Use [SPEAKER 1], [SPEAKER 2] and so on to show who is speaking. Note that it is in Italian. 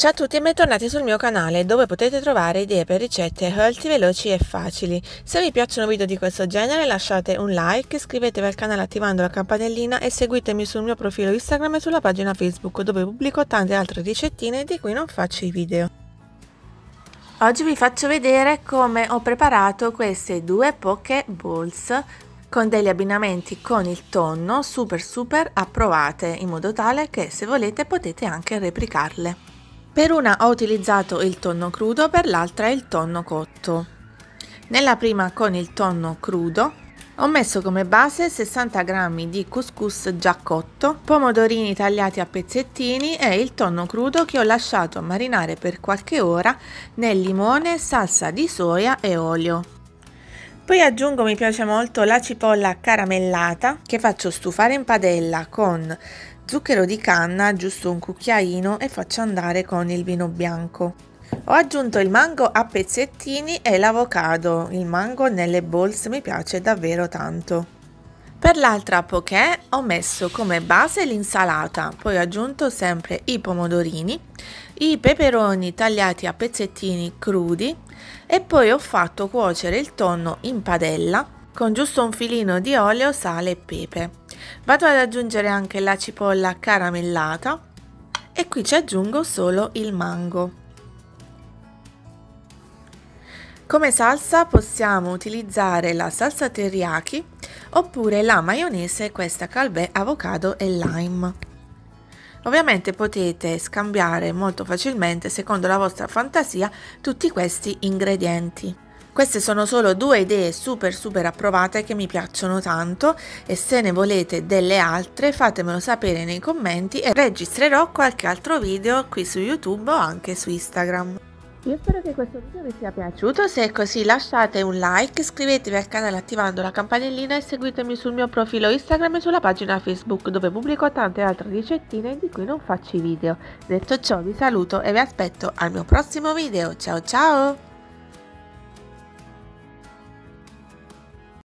[SPEAKER 1] Ciao a tutti e bentornati sul mio canale dove potete trovare idee per ricette healthy, veloci e facili. Se vi piacciono video di questo genere lasciate un like, iscrivetevi al canale attivando la campanellina e seguitemi sul mio profilo Instagram e sulla pagina Facebook dove pubblico tante altre ricettine di cui non faccio i video. Oggi vi faccio vedere come ho preparato queste due poke balls con degli abbinamenti con il tonno super super approvate in modo tale che se volete potete anche replicarle. Per una ho utilizzato il tonno crudo, per l'altra il tonno cotto. Nella prima con il tonno crudo ho messo come base 60 g di couscous già cotto, pomodorini tagliati a pezzettini e il tonno crudo che ho lasciato marinare per qualche ora nel limone, salsa di soia e olio. Poi aggiungo, mi piace molto, la cipolla caramellata che faccio stufare in padella con zucchero di canna, giusto un cucchiaino e faccio andare con il vino bianco. Ho aggiunto il mango a pezzettini e l'avocado. Il mango nelle balls mi piace davvero tanto. Per l'altra poké ho messo come base l'insalata, poi ho aggiunto sempre i pomodorini, i peperoni tagliati a pezzettini crudi e poi ho fatto cuocere il tonno in padella con giusto un filino di olio, sale e pepe. Vado ad aggiungere anche la cipolla caramellata e qui ci aggiungo solo il mango. Come salsa possiamo utilizzare la salsa teriyaki oppure la maionese questa calbè avocado e lime. Ovviamente potete scambiare molto facilmente secondo la vostra fantasia tutti questi ingredienti. Queste sono solo due idee super super approvate che mi piacciono tanto e se ne volete delle altre fatemelo sapere nei commenti e registrerò qualche altro video qui su YouTube o anche su Instagram. Io spero che questo video vi sia piaciuto, se è così lasciate un like, iscrivetevi al canale attivando la campanellina e seguitemi sul mio profilo Instagram e sulla pagina Facebook dove pubblico tante altre ricettine di cui non faccio i video. Detto ciò vi saluto e vi aspetto al mio prossimo video, ciao ciao!